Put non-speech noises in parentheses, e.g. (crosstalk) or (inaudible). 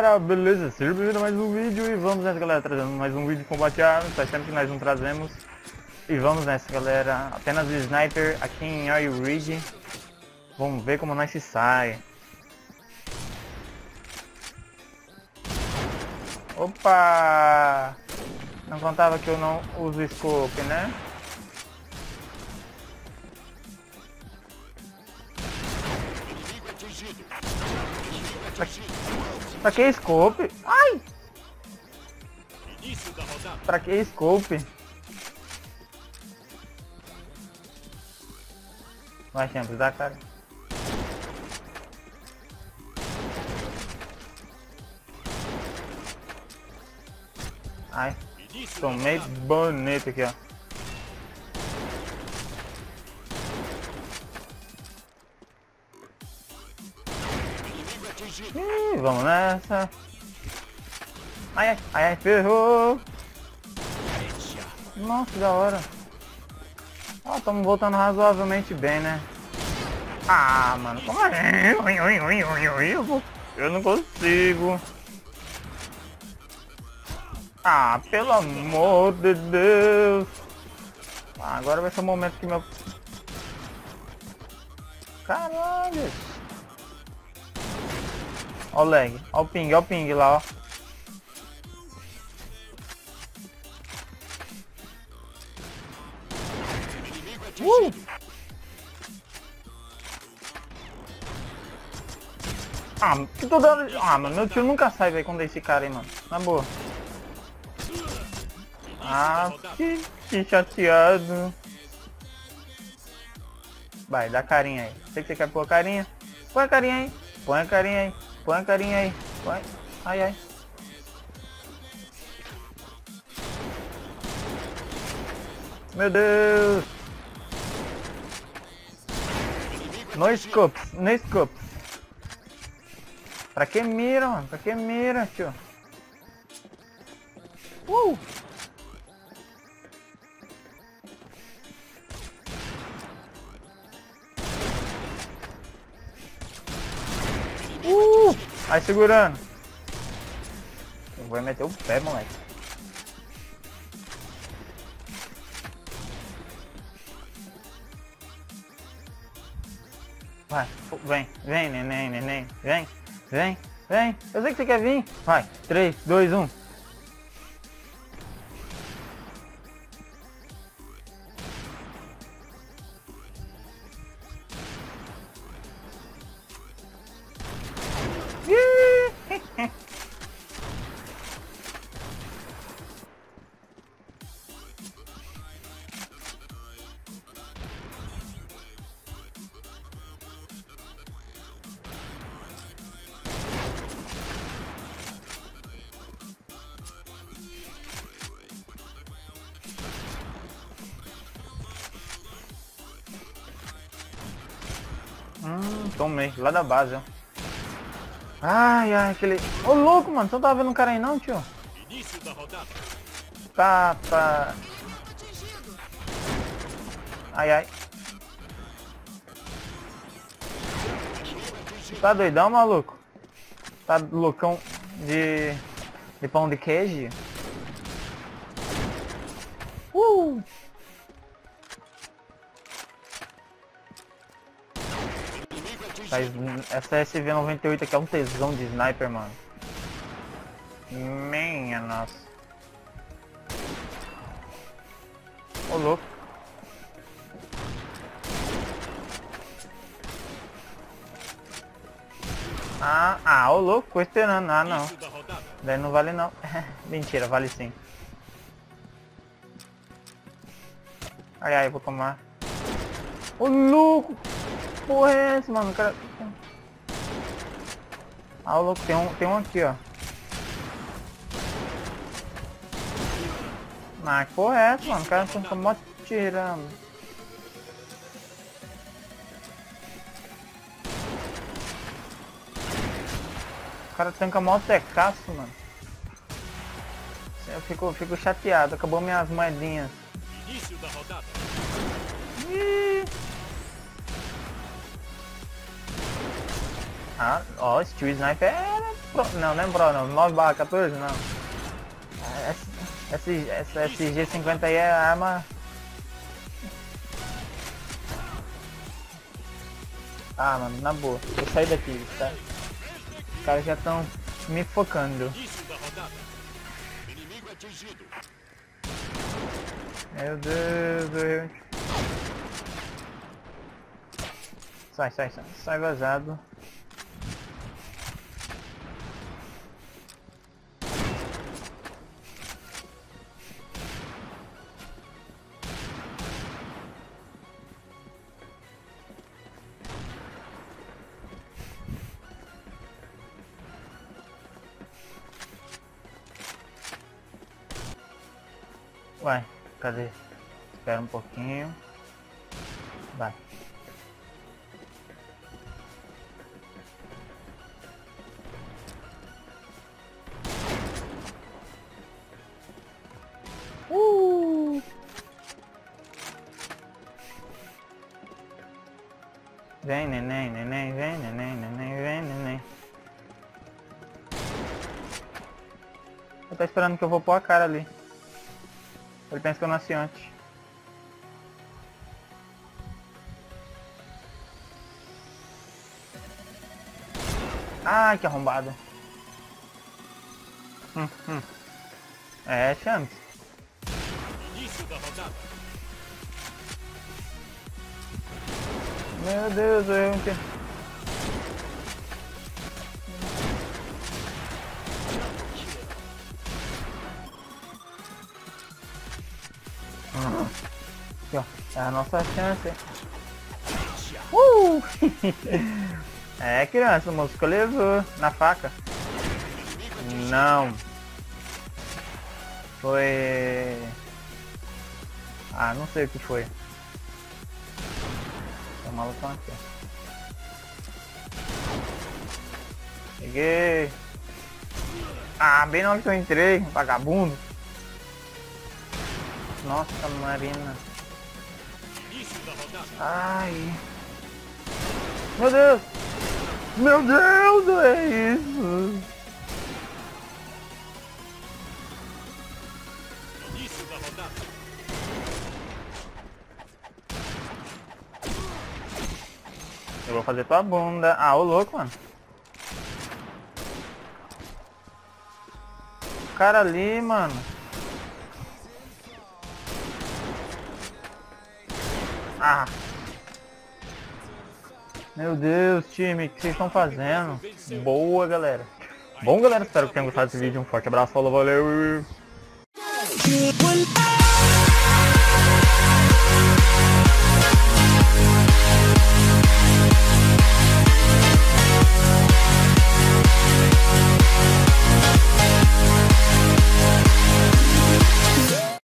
galera, beleza? Seja bem-vindo a mais um vídeo e vamos nessa galera, trazendo mais um vídeo de combate armas, faz tempo que nós não trazemos E vamos nessa galera, apenas o sniper aqui em Oil Ridge Vamos ver como nós se sai Opa! Não contava que eu não uso scope, né? Pra que scope? Ai! Pra que scope? Vai sempre dar cara. Ai, tomei bonito aqui, ó. Ih, vamos nessa. Ai, ai, ai, ferrou. Nossa, da hora. Ó, oh, estamos voltando razoavelmente bem, né? Ah, mano, como é? Eu não consigo. Ah, pelo amor de Deus. Ah, agora vai ser o momento que meu... Caralho. Ó o lag, ó o ping, ó o ping lá, ó. Uh! Ah, que tô dando... Ah, mano, meu tio nunca sai, velho, quando é esse cara aí, mano. Na boa. Ah, que, que chateado. Vai, dá carinha aí. Sei que você quer pôr a carinha. Põe a carinha aí. Põe a carinha aí. Põe a carinha aí. Põe. Ai, ai. Meu Deus. No scopes, no scopes. Pra que mira, mano? Pra que mira, tio? Uh! Vai segurando. Vai meter o pé, moleque. Vai, vem, vem, neném, neném, vem, vem, vem. Eu sei que você quer vir. Vai, 3, 2, 1. Tomei, lá da base, ó. Ai, ai, aquele... Ô, louco, mano, você não tava vendo um cara aí não, tio? Tá, tá... Ai, ai. Tá doidão, maluco? Tá loucão de... De pão de queijo? Uh! Essa SV98 aqui é um tesão de sniper, mano. Minha nossa. Ô louco. Ah, ah, ô louco, ficou esperando. Ah, não. Daí não vale não. (laughs) Mentira, vale sim. Ai, ai, eu vou tomar. Ô louco! Porra é essa, mano? O cara... Ah, louco, tem um, tem um aqui, ó. Ah, que porra é essa, mano? O cara tá mó tirando. O cara tanca mó tecaço, mano. Eu fico, fico chateado, acabou minhas moedinhas. Início da rodada. Ih. Ah, ó, Steel Sniper é... Pro, não, não é Pro não, 9 barra 14 não. Essa, essa, essa SG50 aí é a arma... Ah, mano, na boa. Vou sair daqui, tá? Os caras já estão me focando. Meu Deus, Deus. Sai, sai, sai. Sai vazado. Vai, cadê? Espera um pouquinho. Vai. Uh! Vem, neném, neném, vem, neném, neném, vem, neném. Eu tô esperando que eu vou pôr a cara ali. Ele pensa que eu nasci antes. Ai, que arrombado. Hum, hum. É, chance. Meu Deus, eu não Aqui, ó. É a nossa chance. Uh! (laughs) é, criança, o músico levou na faca. Não. Foi... Ah, não sei o que foi. Tem malucão aqui. Peguei. Ah, bem na hora que eu entrei, vagabundo. Nossa, Marina. Ai. Meu Deus. Meu Deus, é isso. Eu vou fazer tua bunda. Ah, ô louco, mano. O cara ali, mano. Ah. Meu Deus, time, o que vocês estão fazendo? Boa, galera. Bom, galera, espero que tenham gostado desse vídeo. Um forte abraço, falou, valeu!